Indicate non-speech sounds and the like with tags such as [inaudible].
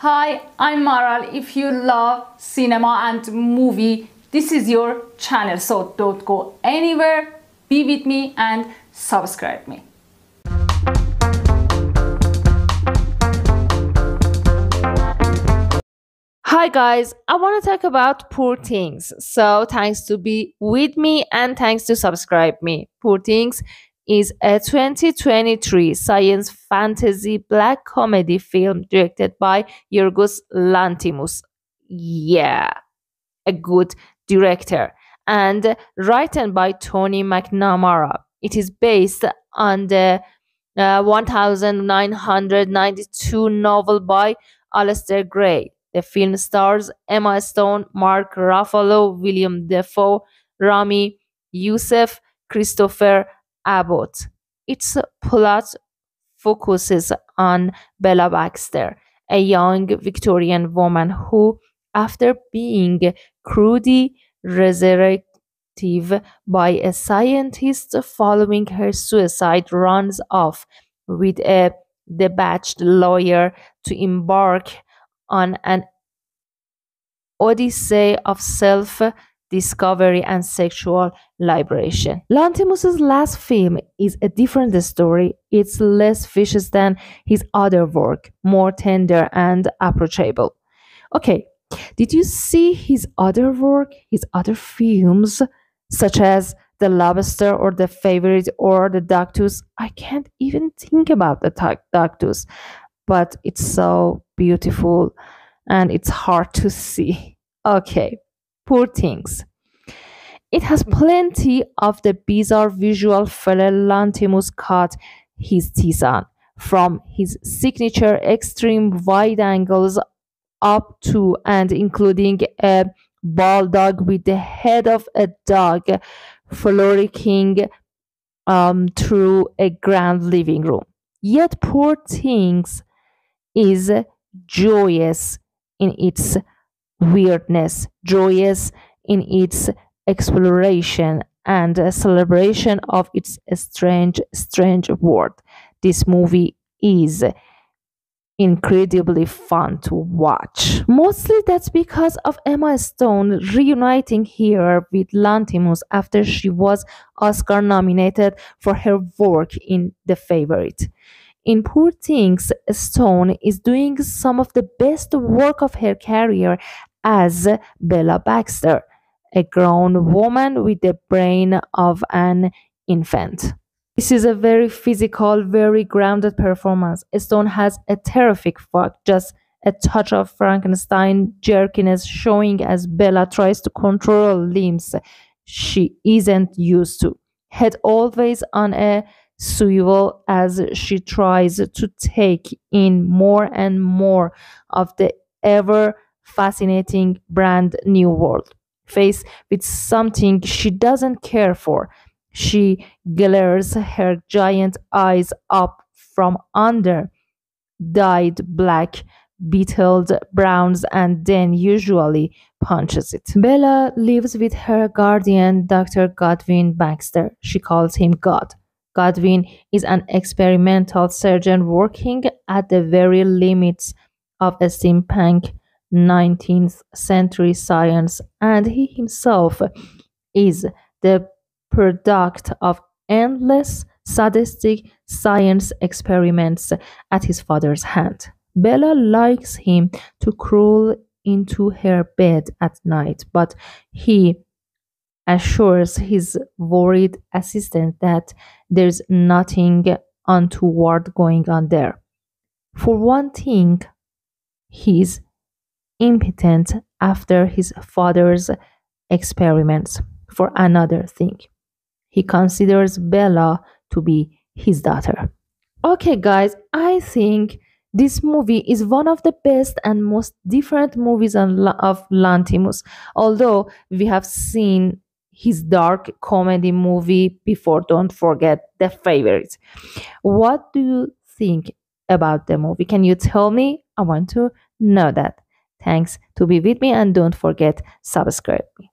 Hi, I'm Maral. If you love cinema and movie, this is your channel. So don't go anywhere. Be with me and subscribe me. Hi guys, I want to talk about Poor Things. So thanks to be with me and thanks to subscribe me. Poor Things is a 2023 science fantasy black comedy film directed by Yorgos Lanthimos. Yeah, a good director. And written by Tony McNamara. It is based on the uh, 1992 novel by Alasdair Gray. The film stars Emma Stone, Mark Ruffalo, Willem Dafoe, Ramy Youssef, Christopher Abbott. Its plot focuses on Bella Baxter, a young Victorian woman who, after being crudely resurrected by a scientist following her suicide, runs off with a debauched lawyer to embark on an odyssey of self discovery, and sexual liberation. Lanthimos's last film is a different story. It's less vicious than his other work, more tender and approachable. Okay, did you see his other work, his other films, such as The Lobster or The Favorite or The Dogtooth? I can't even think about The Dogtooth, but it's so beautiful and it's hard to [laughs] see. Okay, Poor Things. It has plenty of the bizarre visual filler Lanthimos cut his teeth on, from his signature extreme wide angles up to and including a ball dog with the head of a dog frolicking um, through a grand living room. Yet Poor Things is joyous in its weirdness, joyous in its exploration and a celebration of its strange, strange world. This movie is incredibly fun to watch. Mostly that's because of Emma Stone reuniting here with Lanthimos after she was Oscar nominated for her work in The Favorite. In Poor Things, Stone is doing some of the best work of her career as Bella Baxter, a grown woman with the brain of an infant. This is a very physical, very grounded performance. Stone has a terrific fuck, just a touch of Frankenstein jerkiness showing as Bella tries to control limbs she isn't used to. Head always on a swivel as she tries to take in more and more of the ever fascinating brand new world. Faced with something she doesn't care for, she glares her giant eyes up from under dyed black beetled browns and then usually punches it. Bella lives with her guardian, Dr. Godwin Baxter. She calls him God. Godwin is an experimental surgeon working at the very limits of a steampunk 19th century science, and he himself is the product of endless sadistic science experiments at his father's hand. Bella likes him to crawl into her bed at night, but he assures his worried assistant that there's nothing untoward going on there. For one thing, he's impotent after his father's experiments. For another thing, he considers Bella to be his daughter. Okay, guys, I think this movie is one of the best and most different movies of Lanthimos. Although we have seen his dark comedy movie before, don't forget the favorite. What do you think about the movie? Can you tell me? I want to know that. Thanks to be with me and don't forget subscribe me.